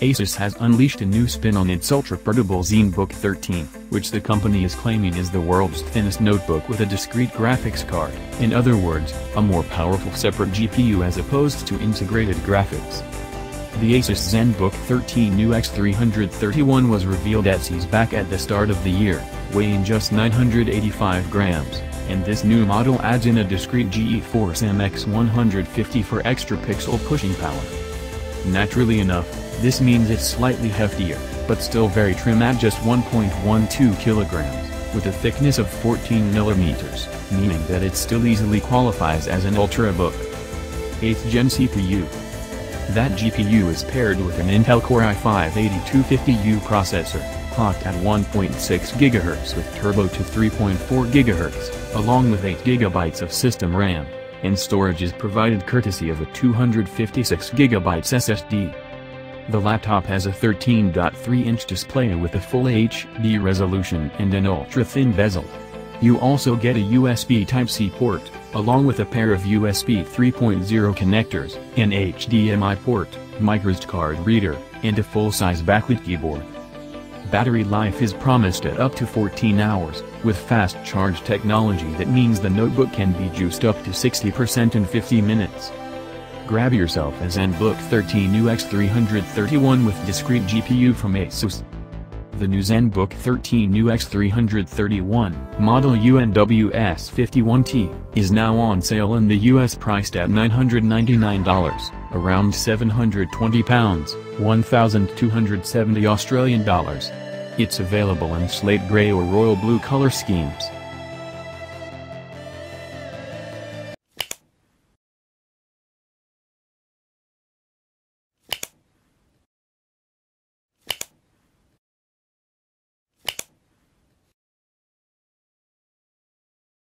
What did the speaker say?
Asus has unleashed a new spin on its ultra-portable ZenBook 13, which the company is claiming is the world's thinnest notebook with a discrete graphics card. In other words, a more powerful separate GPU as opposed to integrated graphics. The Asus ZenBook 13 UX331 was revealed at CES back at the start of the year, weighing just 985 grams, and this new model adds in a discrete GeForce MX 150 for extra pixel pushing power. Naturally enough, this means it's slightly heftier, but still very trim at just 1.12 kilograms, with a thickness of 14 millimeters, meaning that it still easily qualifies as an ultrabook. 8th Gen CPU That GPU is paired with an Intel Core i5-8250U processor, clocked at 1.6 GHz with turbo to 3.4 GHz, along with 8 GB of system RAM and storage is provided courtesy of a 256GB SSD. The laptop has a 13.3-inch display with a full HD resolution and an ultra-thin bezel. You also get a USB Type-C port, along with a pair of USB 3.0 connectors, an HDMI port, microSD card reader, and a full-size backlit keyboard. Battery life is promised at up to 14 hours, with fast charge technology that means the notebook can be juiced up to 60% in 50 minutes. Grab yourself a ZenBook 13 UX331 with discrete GPU from Asus. The new ZenBook 13 UX331, model UNWS51T, is now on sale in the US priced at $999, around 720 pounds, 1,270 Australian dollars. It's available in slate gray or royal blue color schemes.